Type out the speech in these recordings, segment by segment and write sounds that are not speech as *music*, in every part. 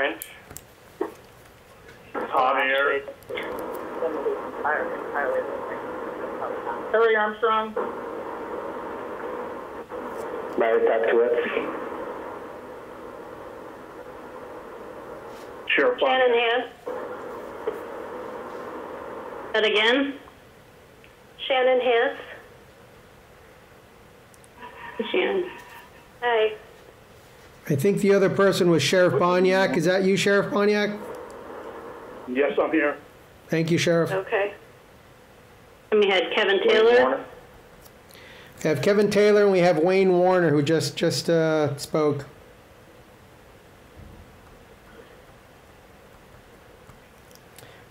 French. Javier, Harry Armstrong, Larry Patkowitz. Sheriff Shannon Pontiac. Hess. That again? Shannon Hess. Shannon. Hi. I think the other person was Sheriff Bohnyak. Is that you, Sheriff Bohnyak? Yes, I'm here. Thank you, Sheriff. Okay. And we had Kevin Taylor. We have Kevin Taylor and we have Wayne Warner, who just, just uh, spoke.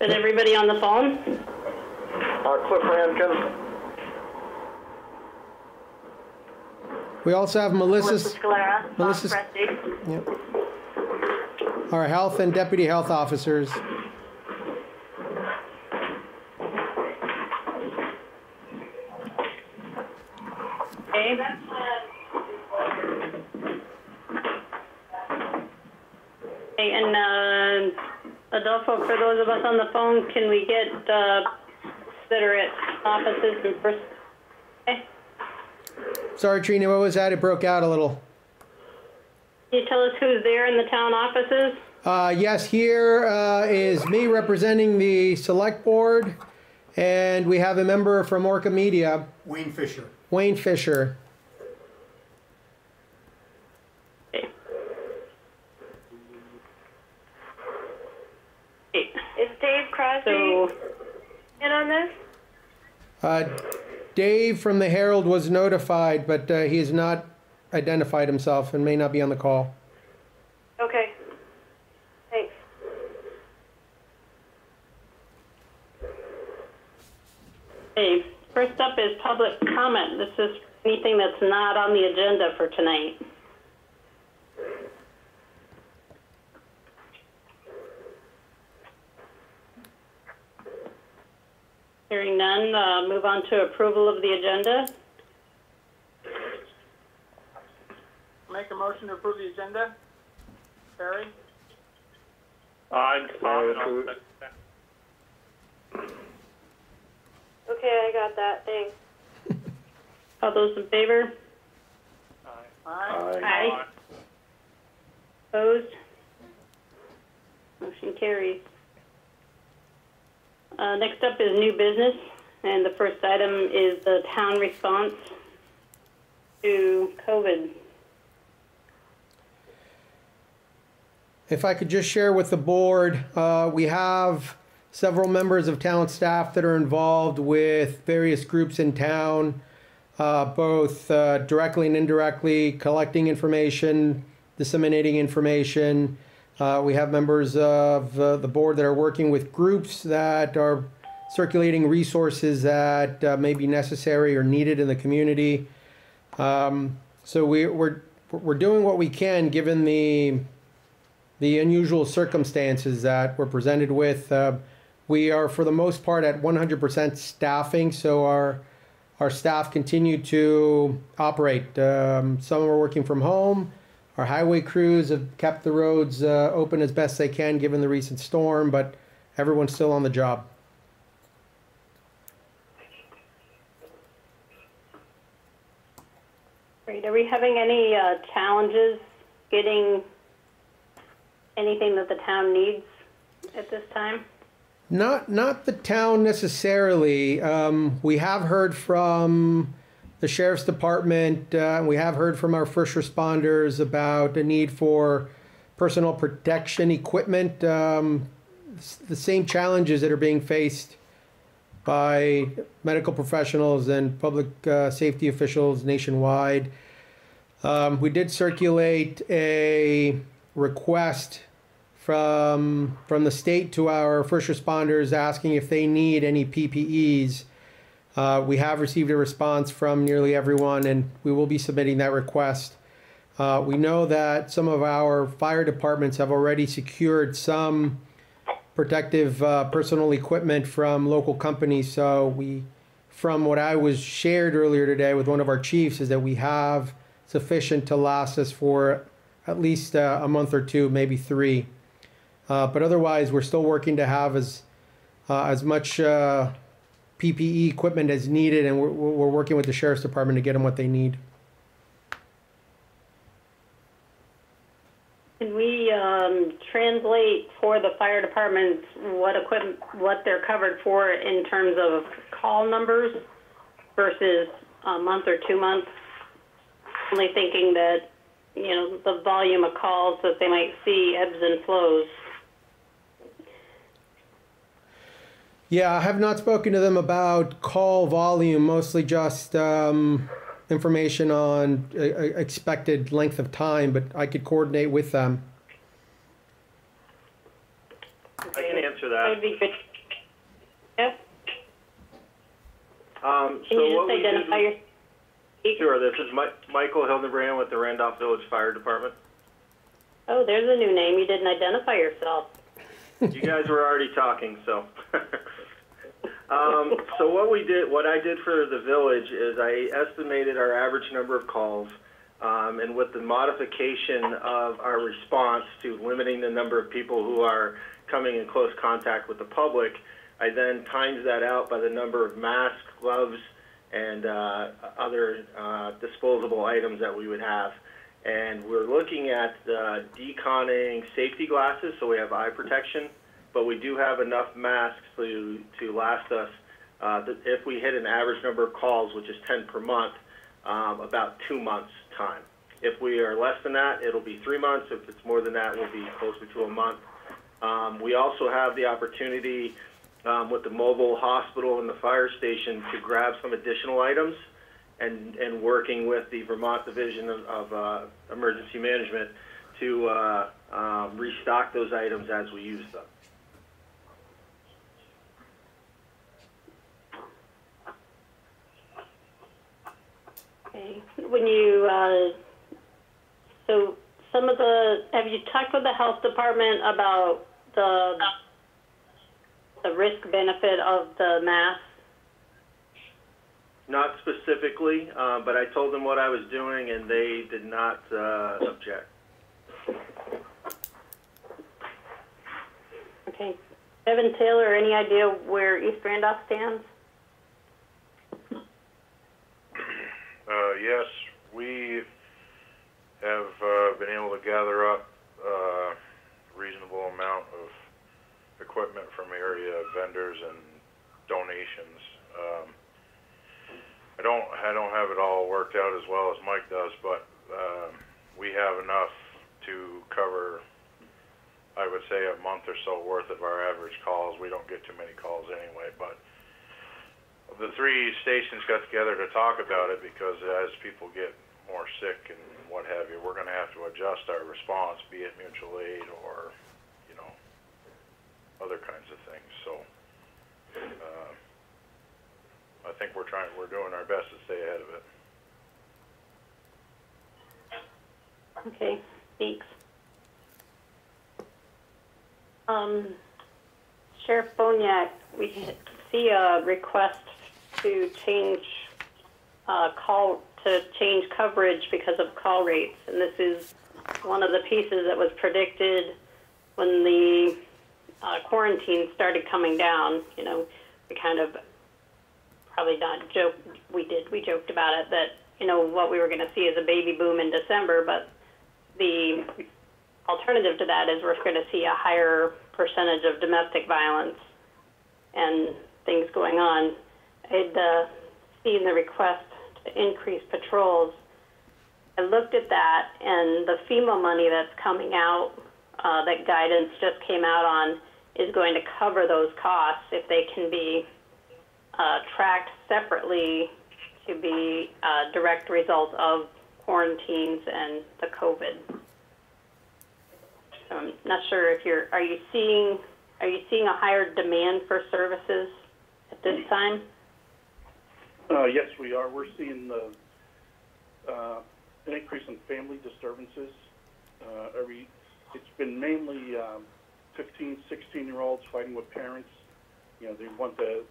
Is everybody on the phone? Uh, Cliff Rankin. We also have Melissa, Scalera. Bob Melissa's- Presti. yep. our health and deputy health officers. Okay. Okay, and, uh, Adolfo, for those of us on the phone, can we get, uh, that are at offices and first, okay? Sorry, Trina, what was that? It broke out a little. Can you tell us who's there in the town offices? Uh, yes, here uh, is me representing the select board, and we have a member from Orca Media, Wayne Fisher. Wayne Fisher. Okay. Okay, Is Dave Crosby So, in on this? Uh, Dave from the Herald was notified, but uh, he has not identified himself and may not be on the call. Okay. Thanks. okay, first up is public comment. This is anything that's not on the agenda for tonight. Hearing none, uh, move on to approval of the agenda. make a motion to approve the agenda. Barry? I'm Tom, and I'll Larry, second that. Okay, I got that. Thanks. *laughs* All those in favor? Aye. Aye. Opposed? Motion carries. Uh, next up is new business, and the first item is the town response to COVID. If I could just share with the board, uh, we have several members of town staff that are involved with various groups in town, uh, both uh, directly and indirectly, collecting information, disseminating information. Uh, we have members of uh, the board that are working with groups that are circulating resources that uh, may be necessary or needed in the community. Um, so we, we're we're doing what we can given the the unusual circumstances that we're presented with. Uh, we are, for the most part, at 100% staffing, so our our staff continue to operate. Um, some are working from home. Our highway crews have kept the roads uh, open as best they can given the recent storm, but everyone's still on the job. Great. Are we having any uh, challenges getting anything that the town needs at this time? Not not the town necessarily. Um, we have heard from the sheriff's department. Uh, we have heard from our first responders about the need for personal protection equipment. Um, the same challenges that are being faced by medical professionals and public uh, safety officials nationwide. Um, we did circulate a request from from the state to our first responders asking if they need any PPEs. Uh, we have received a response from nearly everyone, and we will be submitting that request. Uh, we know that some of our fire departments have already secured some protective uh, personal equipment from local companies. So we, from what I was shared earlier today with one of our chiefs, is that we have sufficient to last us for at least uh, a month or two, maybe three. Uh, but otherwise, we're still working to have as uh, as much PPE equipment as needed, and we're, we're working with the sheriff's department to get them what they need. Can we um, translate for the fire departments what equipment, what they're covered for in terms of call numbers versus a month or two months? Only thinking that, you know, the volume of calls that they might see ebbs and flows. Yeah, I have not spoken to them about call volume, mostly just um, information on uh, uh, expected length of time, but I could coordinate with them. I can answer That would be good. Yep, Um, can so you what just we did, identify your? sure, this is Mi- Michael Hildebrand with the Randolph Village Fire Department. Oh, there's a new name. You didn't identify yourself. You guys were already talking, so. *laughs* um, so what we did, what I did for the village is I estimated our average number of calls, um, and with the modification of our response to limiting the number of people who are coming in close contact with the public, I then times that out by the number of masks, gloves, and uh, other uh, disposable items that we would have. And we're looking at uh, deconning safety glasses, so we have eye protection, but we do have enough masks to, to last us, uh, if we hit an average number of calls, which is 10 per month, um, about two months' time. If we are less than that, it'll be three months. If it's more than that, we'll be closer to a month. Um, we also have the opportunity um, with the mobile hospital and the fire station to grab some additional items and, and working with the Vermont Division of, of uh, Emergency Management to uh, um, restock those items as we use them. Okay. When you, uh, so some of the, have you talked with the health department about the, the risk benefit of the mask? Not specifically, uh, but I told them what I was doing and they did not uh, object. Okay. Kevin Taylor, any idea where East Randolph stands? Uh, yes, we have uh, been able to gather up uh, reasonable amount of equipment from area vendors and donations. Um, I don't I don't have it all worked out as well as Mike does, but um, we have enough to cover. I would say a month or so worth of our average calls. We don't get too many calls anyway, but the three stations got together to talk about it because as people get more sick and what have you, we're going to have to adjust our response, be it mutual aid or, you know, other kinds of things. So, uh, I think we're trying, we're doing our best to stay ahead of it. Okay, thanks. Um, Sheriff Bohnyak, we see a request to change, uh, call, to change coverage because of call rates. And this is one of the pieces that was predicted when the, uh, quarantine started coming down. You know, we kind of probably not joke, we did, we joked about it, that, you know, what we were gonna see is a baby boom in December, but the alternative to that is we're going to see a higher percentage of domestic violence and things going on. I'd uh, seen the request to increase patrols. I looked at that, and the FEMA money that's coming out, uh, that guidance just came out on, is going to cover those costs if they can be uh, tracked separately to be a direct result of quarantines and the COVID. So I'm not sure if you're, are you seeing, are you seeing a higher demand for services at this time? Uh, yes, we are. We're seeing the, uh, an increase in family disturbances. Uh, every, it's been mainly, um, 15, 16 year olds fighting with parents. You know, they want to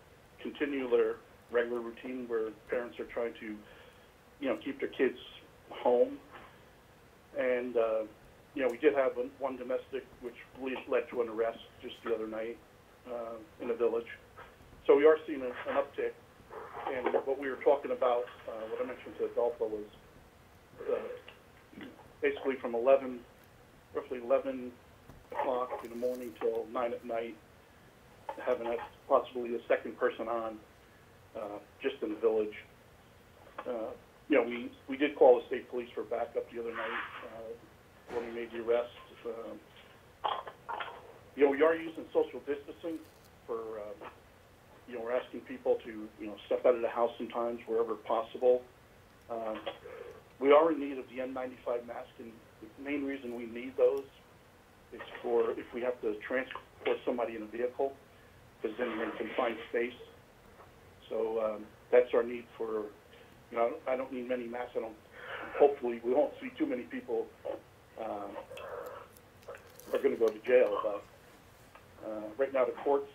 continue their regular routine where parents are trying to, you know, keep their kids home. And, uh, you know, we did have one- one domestic, which le- led to an arrest just the other night uh, in the village. So we are seeing a- an uptick. And what we were talking about, uh, what I mentioned to Adolfo was uh, basically from 11, roughly 11 o'clock in the morning till 9 at night, having a, possibly a second person on uh, just in the village. Uh, you know, we, we did call the state police for backup the other night uh, when we made the arrest. Um, you know, we are using social distancing you know, we're asking people to, you know, step out of the house sometimes wherever possible. Um, we are in need of the N95 mask, and the main reason we need those is for if we have to transport somebody in a vehicle, because then we're in confined space. So um, that's our need for, you know, I don't, I don't need many masks. I don't. Hopefully, we won't see too many people um, are going to go to jail. But uh, right now, the courts,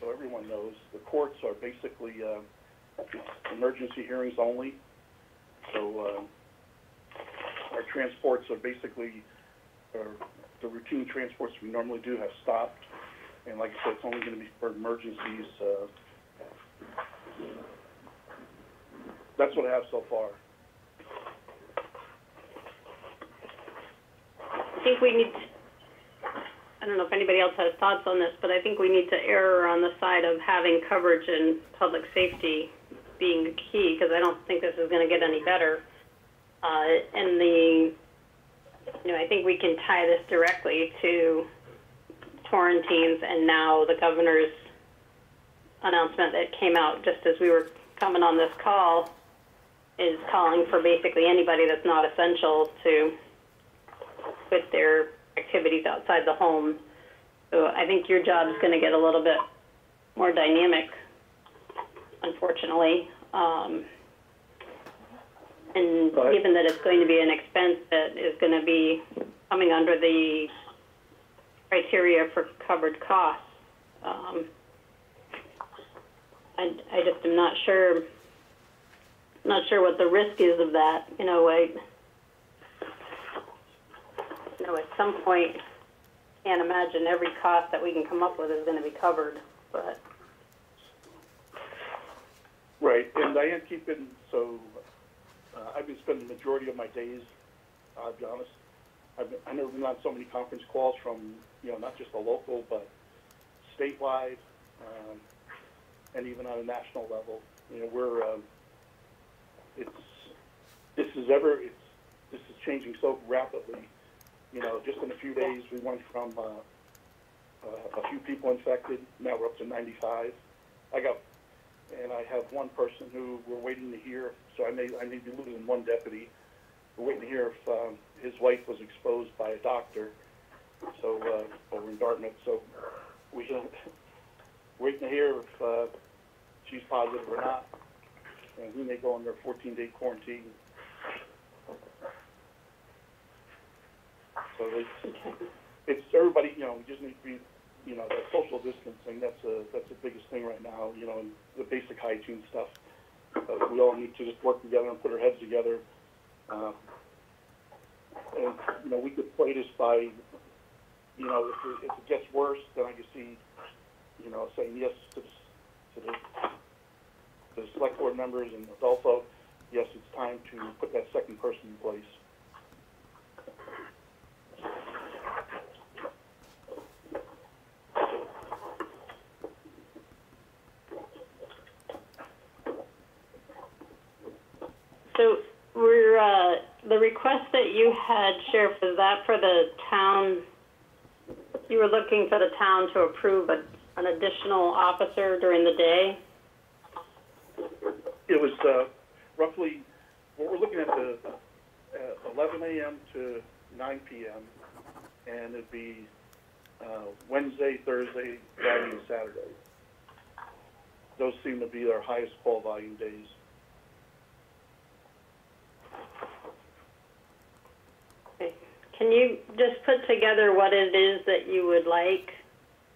so everyone knows, the courts are basically uh, emergency hearings only. So uh, our transports are basically, or the routine transports we normally do have stopped. And like I said, it's only going to be for emergencies. Uh, that's what I have so far. I think we need, I don't know if anybody else has thoughts on this, but I think we need to err on the side of having coverage and public safety being key, because I don't think this is going to get any better. Uh, and the, you know, I think we can tie this directly to quarantines and now the governor's announcement that came out just as we were coming on this call is calling for basically anybody that's not essential to quit their activities outside the home. So I think your job is going to get a little bit more dynamic, unfortunately. Um, and Right. given that it's going to be an expense that is going to be coming under the criteria for covered costs, um, I, I just am not sure, not sure what the risk is of that. You know, I, you know, at some point, can't imagine every cost that we can come up with is going to be covered, but Right, and I am keeping, so, uh, I've been spending the majority of my days, I'll be honest, I've, been- I've never been on so many conference calls from, you know, not just the local, but statewide, um, and even on a national level. You know, we're, um, it's, this is ever, it's, this is changing so rapidly. You know, just in a few days, we went from, uh, uh, a few people infected, now we're up to ninety-five. I got and I have one person who we're waiting to hear. So I may I may be losing one deputy. We're waiting to hear if um, his wife was exposed by a doctor. So uh, over in Dartmouth. So we uh, waiting to hear if uh, she's positive or not, and he may go under 14-day quarantine. So it's it's everybody. You know, we just need to be you know, that social distancing, that's a, that's the biggest thing right now, you know, and the basic hygiene stuff. Uh, we all need to just work together and put our heads together. Uh, and, you know, we could play this by, you know, if it, if it gets worse, then I can see, you know, saying yes to, the- to the, to the select board members and Adolfo, yes, it's time to put that second person in place. So we're, uh, the request that you had, Sheriff, was that for the town, you were looking for the town to approve a, an additional officer during the day? It was uh, roughly, what we're looking at the uh, 11 a.m. to 9 p.m. and it'd be uh, Wednesday, Thursday, Friday, and Saturday. Those seem to be our highest call volume days. Okay. Can you just put together what it is that you would like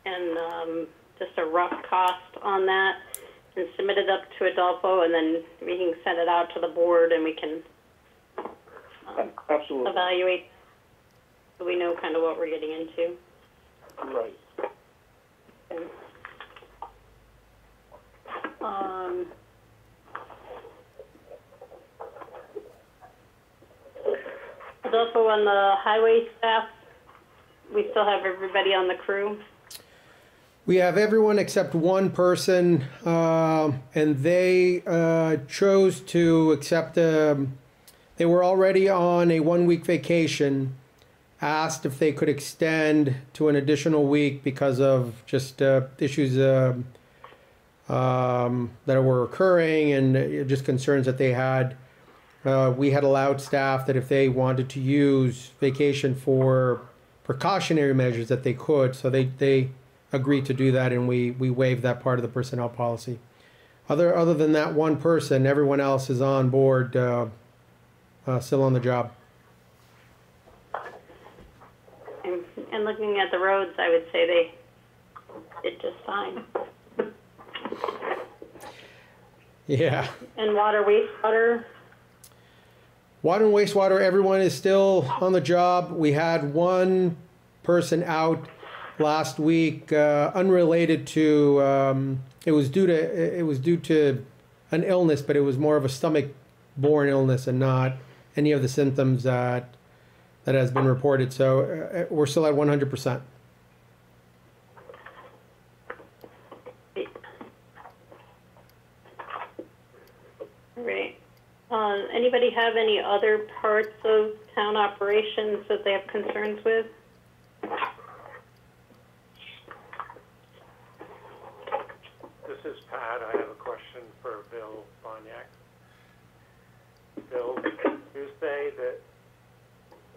and, um, just a rough cost on that and submit it up to Adolfo and then we can send it out to the board and we can um, Absolutely. evaluate? so we know kind of what we're getting into. Right. Okay. Um, also on the highway staff, we still have everybody on the crew. We have everyone except one person, um, and they uh, chose to accept. Um, they were already on a one-week vacation. Asked if they could extend to an additional week because of just uh, issues um um, that were occurring and uh, just concerns that they had. Uh, we had allowed staff that if they wanted to use vacation for precautionary measures that they could. So they they agreed to do that, and we we waived that part of the personnel policy. Other other than that one person, everyone else is on board, uh, uh, still on the job. And, and looking at the roads, I would say they did just fine. Yeah. And water, wastewater, Water and wastewater, everyone is still on the job. We had one person out last week, uh, unrelated to. Um, it was due to. It was due to an illness, but it was more of a stomach-borne illness and not any of the symptoms that that has been reported. So uh, we're still at 100 percent. right? Um, anybody have any other parts of town operations that they have concerns with? This is Pat. I have a question for Bill Bohnyak. Bill, you say that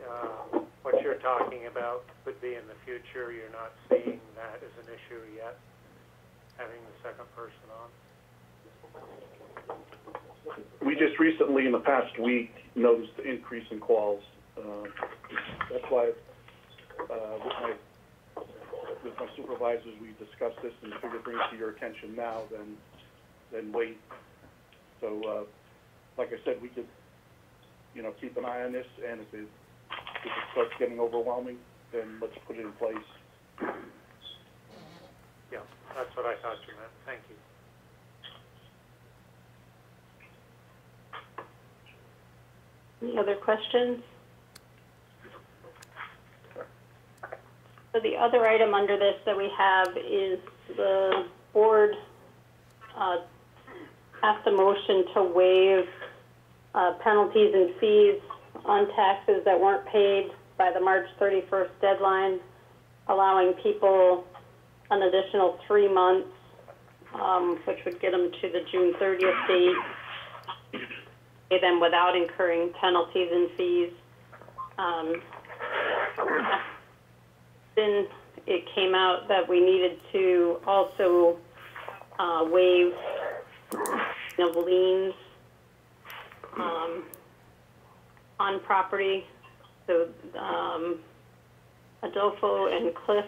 uh, what you're talking about could be in the future. You're not seeing that as an issue yet, having the second person on? We just recently, in the past week, noticed the increase in calls. Uh, That's why, uh, with my, with my supervisors, we discussed this and figured bring it to your attention now than, than wait. So, uh, like I said, we could, you know, keep an eye on this, and if it, if it starts getting overwhelming, then let's put it in place. Yeah, that's what I thought you meant. Thank you. Any other questions? So the other item under this that we have is the board uh, passed a motion to waive uh, penalties and fees on taxes that weren't paid by the March 31st deadline, allowing people an additional three months, um, which would get them to the June 30th date pay them without incurring penalties and fees. Um, then it came out that we needed to also uh, waive of liens um, on property. So um, Adolfo and Cliff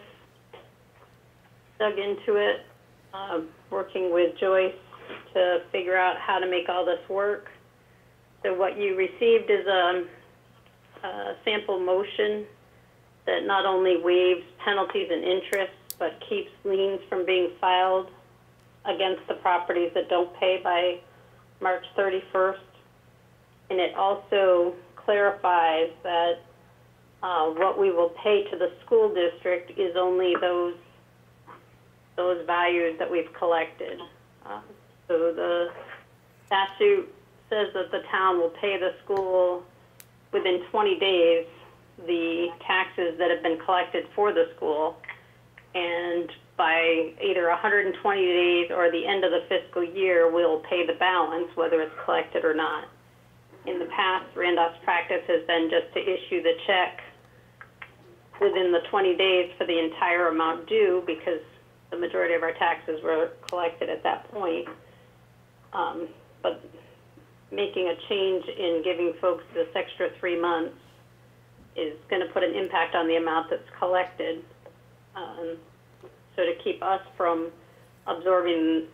dug into it, uh, working with Joyce to figure out how to make all this work. So what you received is a, a sample motion that not only waives penalties and interest, but keeps liens from being filed against the properties that don't pay by March 31st. And it also clarifies that uh, what we will pay to the school district is only those those values that we've collected. Uh, so the statute says that the town will pay the school within 20 days the taxes that have been collected for the school. And by either 120 days or the end of the fiscal year, we'll pay the balance, whether it's collected or not. In the past, Randolph's practice has been just to issue the check within the 20 days for the entire amount due because the majority of our taxes were collected at that point. Um, but making a change in giving folks this extra three months is going to put an impact on the amount that's collected. Um, so to keep us from absorbing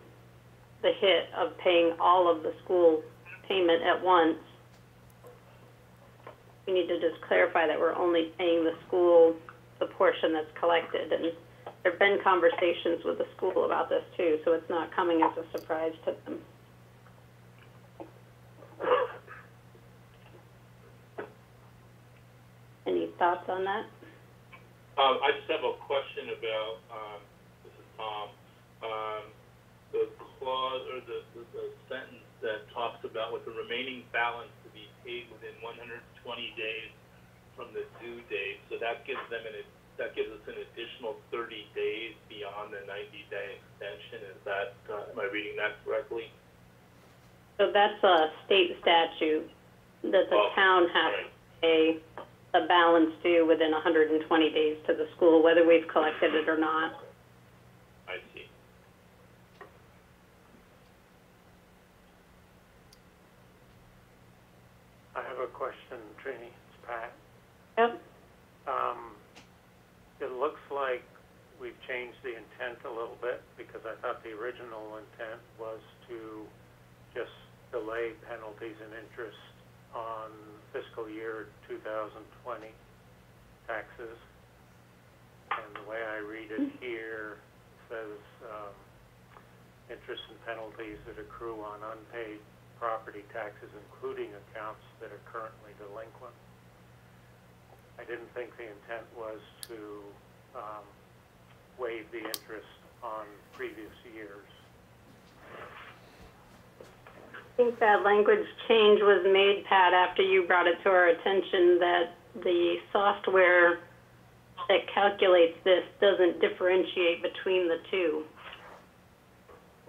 the hit of paying all of the school payment at once, we need to just clarify that we're only paying the school the portion that's collected. And there've been conversations with the school about this too, so it's not coming as a surprise to them. Any thoughts on that? Um, I just have a question about, um, this is Tom, um, the clause or the, the, the sentence that talks about with the remaining balance to be paid within one hundred and twenty days from the due date. So that gives them an, that gives us an additional thirty days beyond the ninety day extension. Is that, uh, am I reading that correctly? So that's a state statute that the Oh, town has right. to pay the balance due within 120 days to the school, whether we've collected it or not. I see. I have a question, Trini, it's Pat. Yep. Um, it looks like we've changed the intent a little bit, because I thought the original intent was to just delay penalties and interest on fiscal year 2020 taxes. And the way I read it here says, um, interest and penalties that accrue on unpaid property taxes, including accounts that are currently delinquent. I didn't think the intent was to um, waive the interest on previous years. I think that language change was made, Pat, after you brought it to our attention that the software that calculates this doesn't differentiate between the two.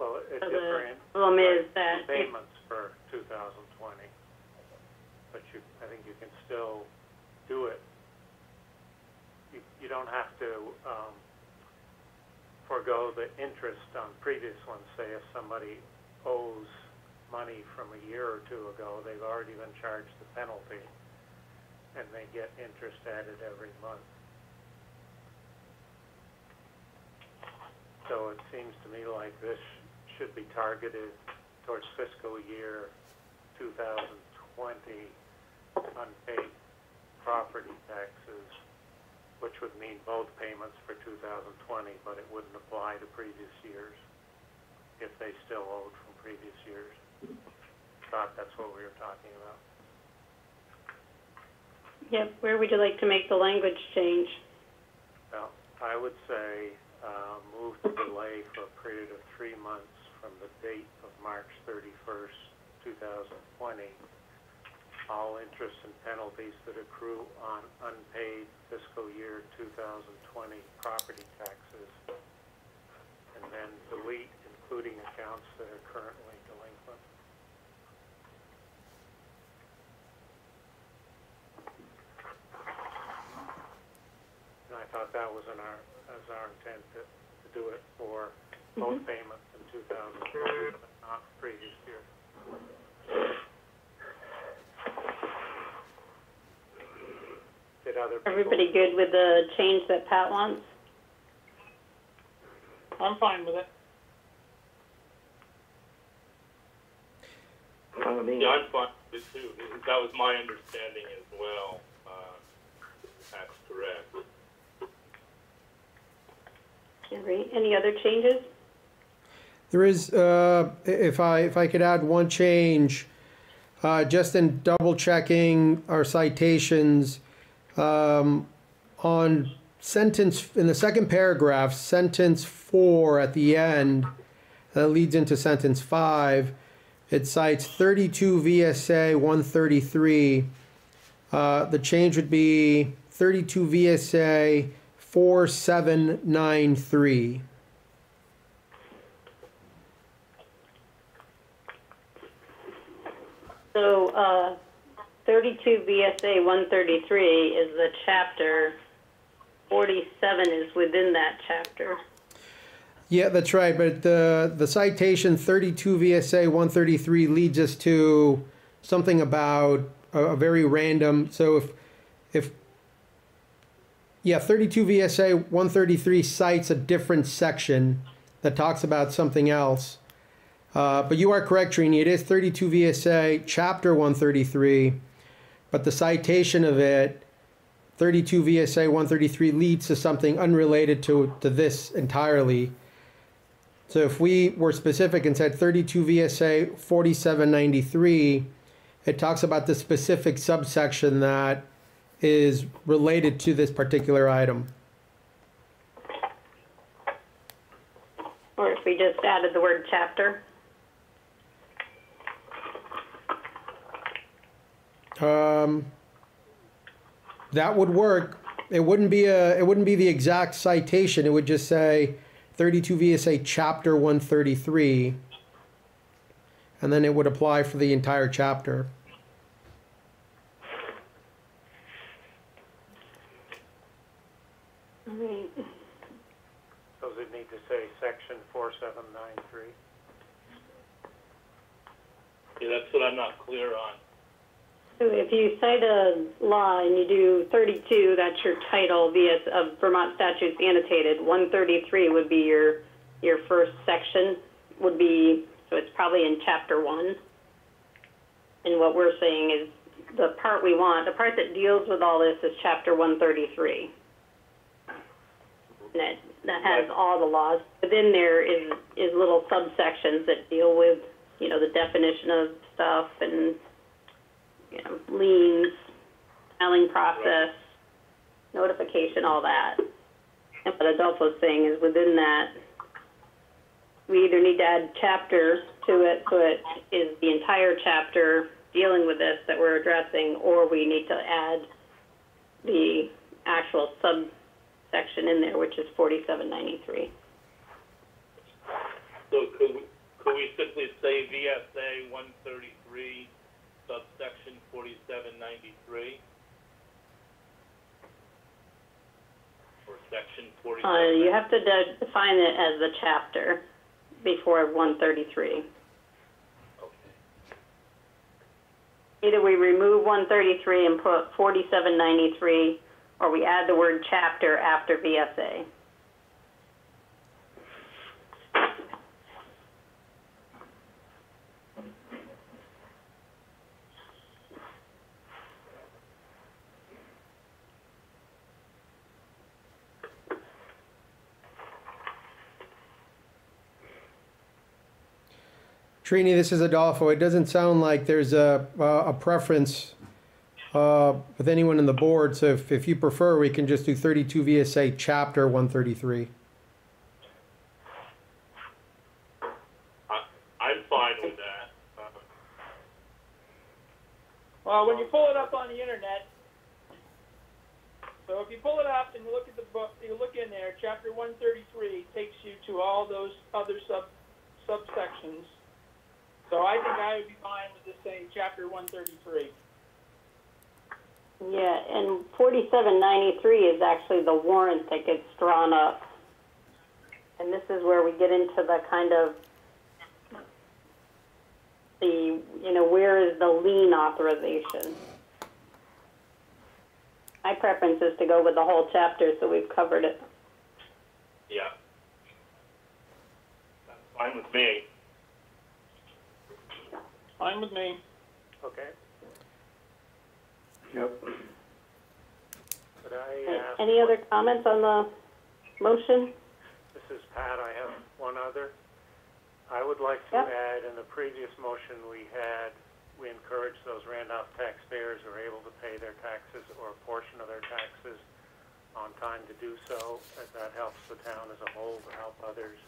Well, it So the problem is that payments for 2020, but you, I think you can still do it. You, you don't have to um, forego the interest on previous ones. Say if somebody owes money from a year or two ago, they've already been charged the penalty, and they get interest added every month. So it seems to me like this should be targeted towards fiscal year 2020 unpaid property taxes, which would mean both payments for 2020, but it wouldn't apply to previous years if they still owed from previous years. Thought that's what we were talking about. Yep, where would you like to make the language change? Well, I would say, uh, move to delay for a period of three months from the date of March thirty-first, two thousand twenty. All interest and penalties that accrue on unpaid fiscal year two thousand twenty property taxes. And then delete including accounts that are currently delinquent. And I thought that was in our, as our intent to, to do it for both payments in two thousand twenty, but not previous year. Did other people? Everybody good with the change that Pat wants? I'm fine with it. Fine with. Yeah, I'm fine with it too. That was my understanding as well. Uh, that's correct. Any other changes? There is, uh, if I, if I could add one change, uh, just in double checking our citations, um, on sentence, in the second paragraph, sentence four at the end, that leads into sentence five, it cites thirty-two VSA one thirty-three. Uh, the change would be thirty-two VSA four seven nine three. So, uh, 32 VSA 133 is the chapter. 47 is within that chapter. Yeah, that's right. But the the citation 32 VSA 133 leads us to something about a, a very random. So if if yeah, 32 VSA 133 cites a different section that talks about something else. Uh, but you are correct, Trini. It is 32 VSA chapter 133. but the citation of it, 32 VSA 133, leads to something unrelated to, to this entirely. So if we were specific and said 32 VSA 4793, it talks about the specific subsection that is related to this particular item. Or if we just added the word chapter. Um, that would work. It wouldn't be a. It wouldn't be the exact citation. It would just say 32 VSA Chapter 133, and then it would apply for the entire chapter. 4793. Yeah, that's what I'm not clear on. So if you cite a law and you do 32, that's your title via of Vermont statutes annotated. 133 would be your your first section would be so it's probably in chapter one. And what we're saying is the part we want, the part that deals with all this is chapter 133. And it that has all the laws. Within there is is little subsections that deal with you know the definition of stuff and you know, liens, filing process, notification, all that. And what Adolfo's saying is within that, we either need to add chapters to it so it is the entire chapter dealing with this that we're addressing, or we need to add the actual subsection in there, which is 4793. So could we, could we simply say VSA one thirty-three subsection forty-seven ninety-three? Or section Uh, forty-seven? you have to de- define it as the chapter before 133. Okay. Either we remove 133 and put 4793, or we add the word chapter after VSA. Trini, this is Adolfo. It doesn't sound like there's a, a preference uh, with anyone in the board. So if, if you prefer, we can just do 32 VSA Chapter 133. I, I'm fine with that. Uh, Well, when you pull it up on the internet, so if you pull it up and you look at the book, you look in there, chapter one thirty-three takes you to all those other sub, subsections. So I think I would be fine with just saying chapter one thirty-three. Yeah, and 4793 is actually the warrant that gets drawn up. And this is where we get into the kind of the, you know, where is the lien authorization? My preference is to go with the whole chapter so we've covered it. yeah. That's fine with me. Fine with me. Okay, Yep. could I ask? Any other comments on the motion? This is Pat, I have one other. I would like to Yep. add, in the previous motion we had, we encourage those Randolph taxpayers who are able to pay their taxes or a portion of their taxes on time to do so, as that helps the town as a whole to help others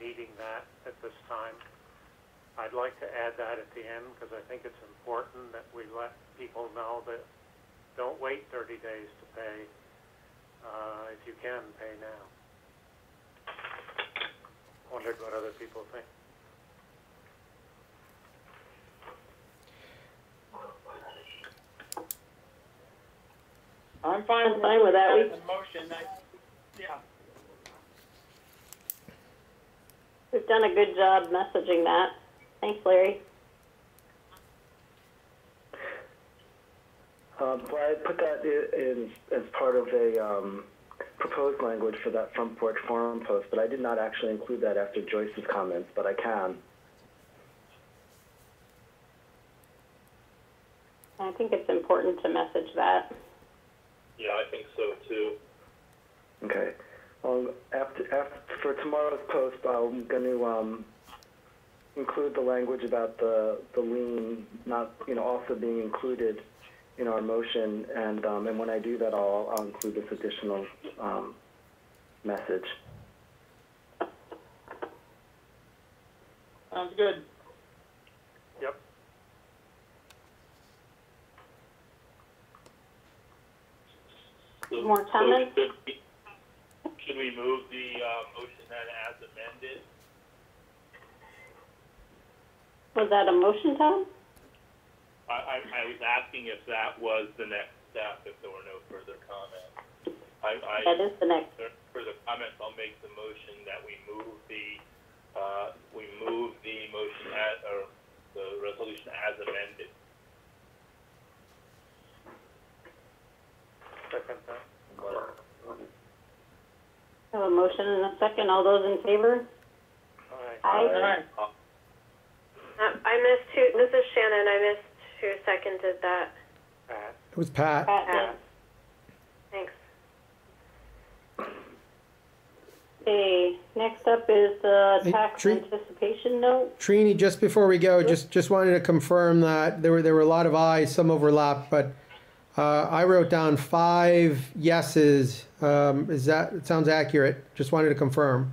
needing that at this time. I'd like to add that at the end, because I think it's important that we let people know that don't wait thirty days to pay. Uh, if you can, pay now wondered what other people think. I'm fine I'm with fine with that. We- The motion, I, yeah. We've done a good job messaging that. Thanks, Larry. Um, well, I put that i- in as part of a um, proposed language for that front porch forum post, but I did not actually include that after Joyce's comments, but I can. I think it's important to message that. Yeah, I think so too. Okay. Well, after, after, for tomorrow's post, I'm going to um, include the language about the, the lien not, you know, also being included in our motion. And, um, and when I do that, I'll, I'll include this additional um, message. Sounds good. Yep. So- More so? Should we, should we move the, uh, motion then as amended? Was that a motion, Tom? I, I, I was asking if that was the next step, if there were no further comments. I, I. That is the next. there- For the comments, I'll make the motion that we move the, uh, we move the motion as, or the resolution as amended. Second that. I have a motion and a second. All those in favor? Aye. Aye. All right. Um, I missed who, this is Shannon, I missed who seconded that. Pat. It was Pat. Pat did. Pat. Thanks. Okay, next up is the Hey, tax Tree- anticipation note. Trini, just before we go, just, just wanted to confirm that there were, there were a lot of ayes, some overlap, but uh, I wrote down five yeses. Um, Is that, it sounds accurate. Just wanted to confirm.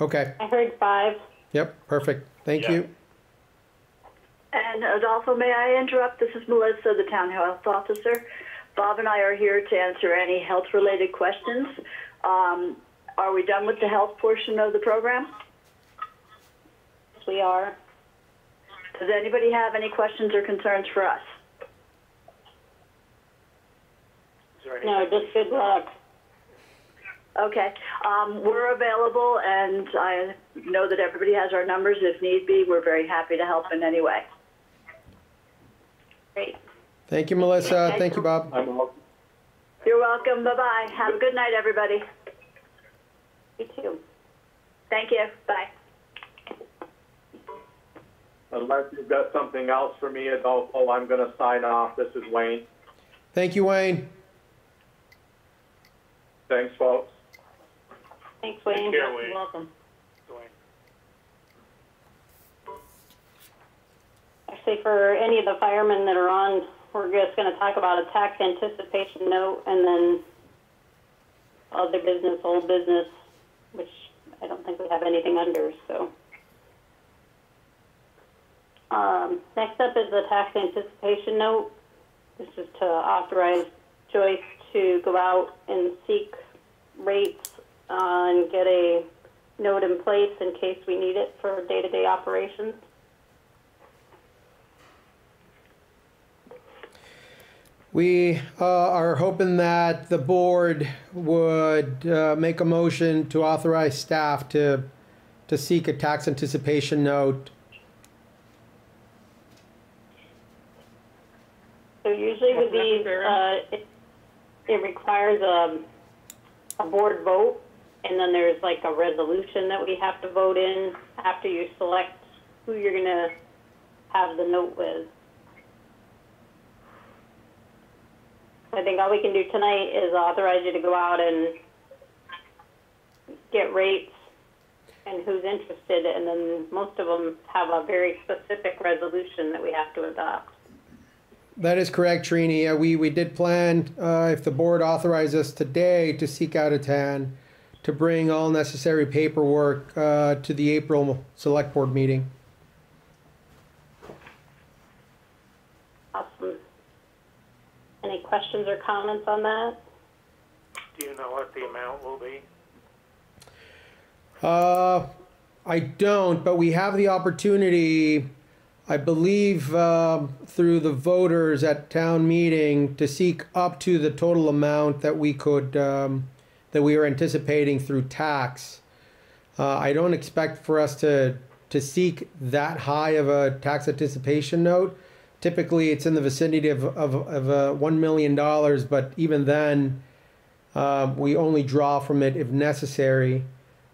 Okay, I heard five. yep, perfect. Thank Yeah. you. And Adolfo, may I interrupt? This is Melissa, the Town Health Officer. Bob and I are here to answer any health-related questions. Um, are we done with the health portion of the program? Yes, We are. Does anybody have any questions or concerns for us? Is No, anything? just good luck. Okay, um, we're available, and I know that everybody has our numbers. If need be, we're very happy to help in any way. Great. Thank you, Melissa. Thank you, Bob. You're welcome. Bye-bye. Have a good night, everybody. You too. Thank you. Bye. Unless you've got something else for me, Adolfo, oh, I'm going to sign off. This is Wayne. Thank you, Wayne. Thanks, folks. Thanks, Wayne. Take care, Wayne. You're welcome. Actually, for any of the firemen that are on, we're just gonna talk about a tax anticipation note and then other business, old business, which I don't think we have anything under, so. Um, next up is the tax anticipation note. This is to authorize Joyce to go out and seek rates uh, and get a note in place in case we need it for day-to-day operations. We uh, are hoping that the board would uh, make a motion to authorize staff to, to seek a tax anticipation note. So usually with What's these, uh, it, it requires a, a board vote, and then there's like a resolution that we have to vote in after you select who you're gonna have the note with. I think all we can do tonight is authorize you to go out and get rates and who's interested, and then most of them have a very specific resolution that we have to adopt. That is correct, Trini. Uh, we, we did plan, uh, if the board authorizes us today to seek out a TAN, to bring all necessary paperwork uh, to the April select board meeting. Any questions or comments on that? Do you know what the amount will be? Uh, I don't, but we have the opportunity, I believe, um, through the voters at town meeting to seek up to the total amount that we could, um, that we are anticipating through tax. Uh, I don't expect for us to, to seek that high of a tax anticipation note. Typically, it's in the vicinity of, of, of uh, $1 million, but even then, um, we only draw from it if necessary.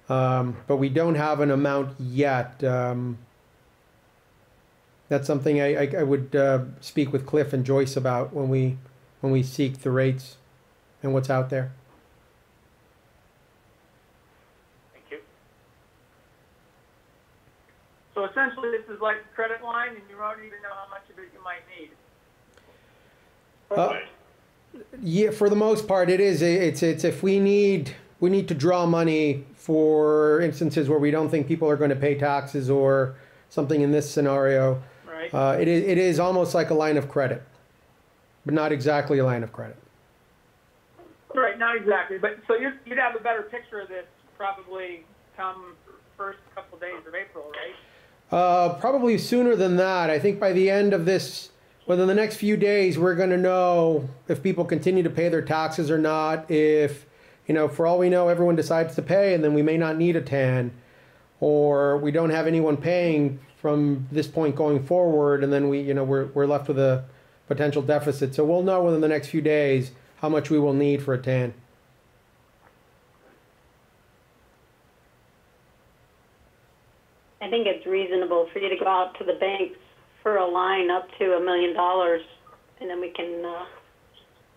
Um, but we don't have an amount yet. Um, that's something I, I, I would uh, speak with Cliff and Joyce about when we when we seek the rates and what's out there. Thank you. So essentially, this is like a credit line, and you don't even know how much of it you might need. Uh, yeah, for the most part, it is. It's it's if we need we need to draw money for instances where we don't think people are going to pay taxes or something in this scenario. Right. Uh, it is it is almost like a line of credit, but not exactly a line of credit. Right, not exactly, but so you'd, you'd have a better picture of this probably come first couple days of April, right? Uh, probably sooner than that. I think by the end of this, within the next few days, we're going to know if people continue to pay their taxes or not. If, you know, for all we know, everyone decides to pay and then we may not need a TAN, or we don't have anyone paying from this point going forward, and then we, you know, we're, we're left with a potential deficit. So we'll know within the next few days how much we will need for a TAN. I think it's reasonable for you to go out to the banks for a line up to a million dollars, and then we can, uh,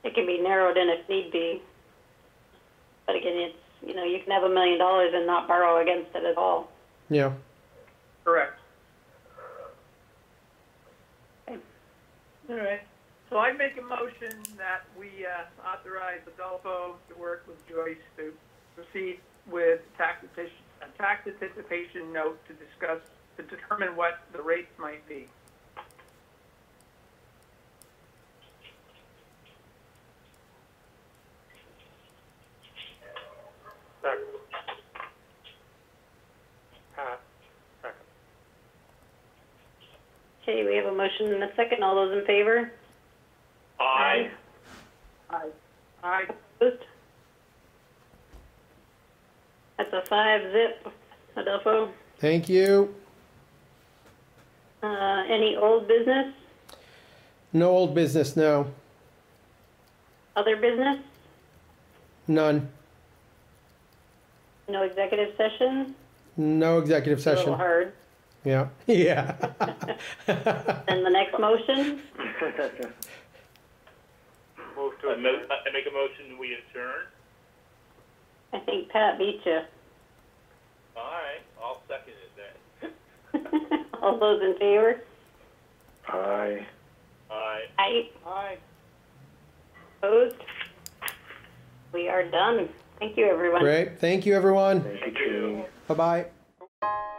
it can be narrowed in if need be. But again, it's, you know, you can have a million dollars and not borrow against it at all. Yeah. Correct. All right. So I make a motion that we uh, authorize Adolfo to work with Joyce to proceed with tax anticipation, a tax anticipation note to discuss, to determine what the rates might be. Second. Pat, second. Okay, we have a motion and a second. All those in favor? Aye. Aye. Aye. Opposed? That's a five zip, Adolfo. Thank you. Uh, any old business, No old business, no. other business? None. No executive session? No executive A little session. hard. Yeah. *laughs* Yeah. *laughs* And the next motion? *laughs* Move to I mo- adjourn. I make a motion, we adjourn. I think Pat beat you. All right, I'll second it then. *laughs* All those in favor? Aye. Aye. Aye. Aye. Opposed? We are done. Thank you, everyone. Great. Thank you, everyone. Thank you, Bye bye.